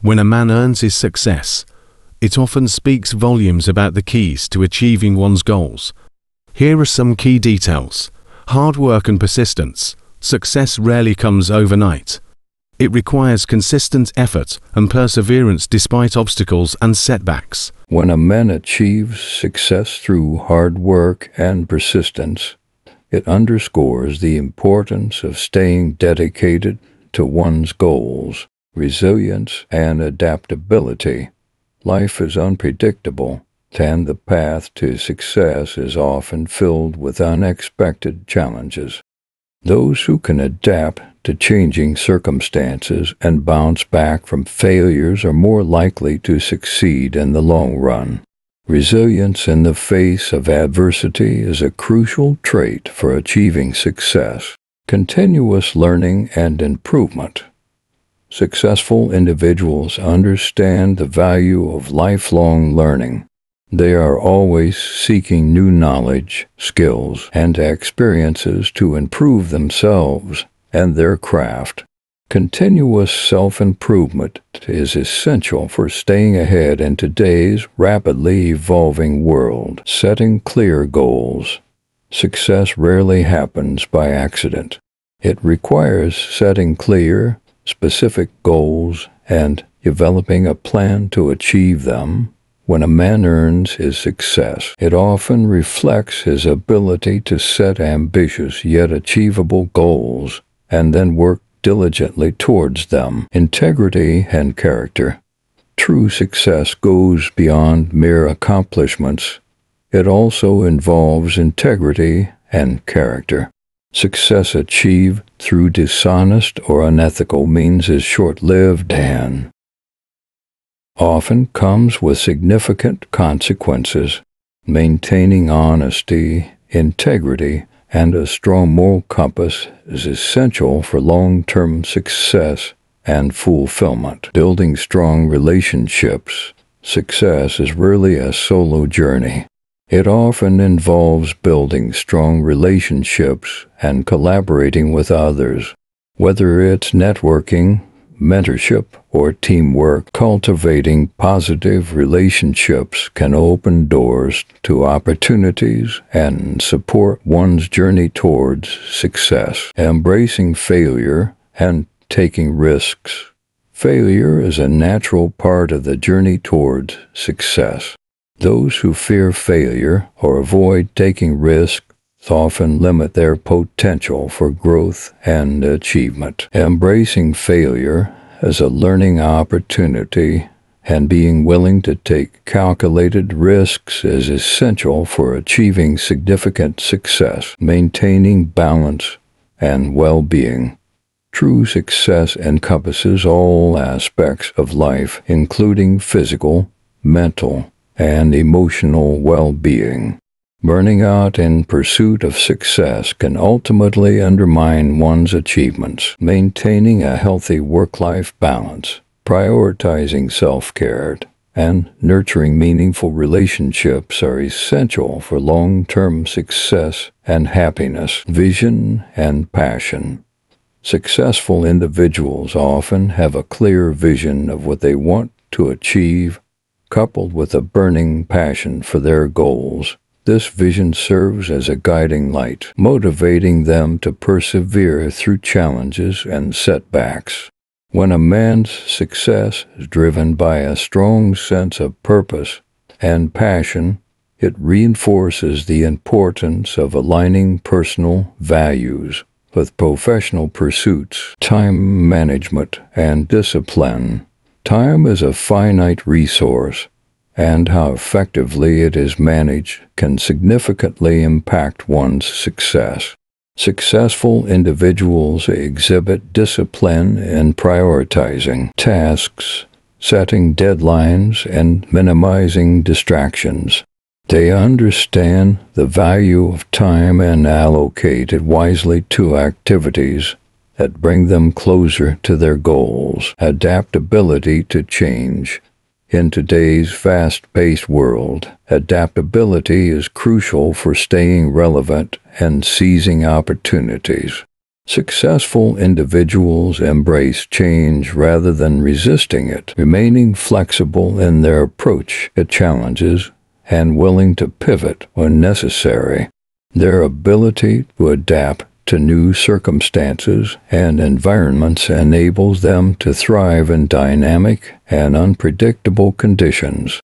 When a man earns his success, it often speaks volumes about the keys to achieving one's goals. Here are some key details. Hard work and persistence. Success rarely comes overnight. It requires consistent effort and perseverance despite obstacles and setbacks. When a man achieves success through hard work and persistence, it underscores the importance of staying dedicated to one's goals, resilience, and adaptability. Life is unpredictable, and the path to success is often filled with unexpected challenges. Those who can adapt to changing circumstances and bounce back from failures are more likely to succeed in the long run. Resilience in the face of adversity is a crucial trait for achieving success. Continuous learning and improvement. Successful individuals understand the value of lifelong learning. They are always seeking new knowledge, skills, and experiences to improve themselves and their craft. Continuous self-improvement is essential for staying ahead in today's rapidly evolving world. Setting clear goals. Success rarely happens by accident. It requires setting clear, specific goals and developing a plan to achieve them. When a man earns his success, it often reflects his ability to set ambitious yet achievable goals and then work diligently towards them. Integrity and character. True success goes beyond mere accomplishments. It also involves integrity and character. Success achieved through dishonest or unethical means is short-lived and often comes with significant consequences. Maintaining honesty, integrity, and a strong moral compass is essential for long-term success and fulfillment. Building strong relationships. Success is rarely a solo journey. It often involves building strong relationships and collaborating with others. Whether it's networking, mentorship, or teamwork, cultivating positive relationships can open doors to opportunities and support one's journey towards success. Embracing failure and taking risks. Failure is a natural part of the journey towards success. Those who fear failure or avoid taking risks often limit their potential for growth and achievement. Embracing failure as a learning opportunity and being willing to take calculated risks is essential for achieving significant success, maintaining balance and well-being. True success encompasses all aspects of life, including physical, mental, and emotional well-being. Burning out in pursuit of success can ultimately undermine one's achievements. Maintaining a healthy work-life balance, prioritizing self-care, and nurturing meaningful relationships are essential for long-term success and happiness, vision, and passion. Successful individuals often have a clear vision of what they want to achieve, coupled with a burning passion for their goals. This vision serves as a guiding light, motivating them to persevere through challenges and setbacks. When a man's success is driven by a strong sense of purpose and passion, it reinforces the importance of aligning personal values with professional pursuits, time management, and discipline. Time is a finite resource and how effectively it is managed can significantly impact one's success. Successful individuals exhibit discipline in prioritizing tasks, setting deadlines, and minimizing distractions. They understand the value of time and allocate it wisely to activities that bring them closer to their goals. Adaptability to change in today's fast-paced world, adaptability is crucial for staying relevant and seizing opportunities. Successful individuals embrace change rather than resisting it, remaining flexible in their approach to challenges and willing to pivot when necessary. Their ability to adapt to new circumstances and environments enables them to thrive in dynamic and unpredictable conditions.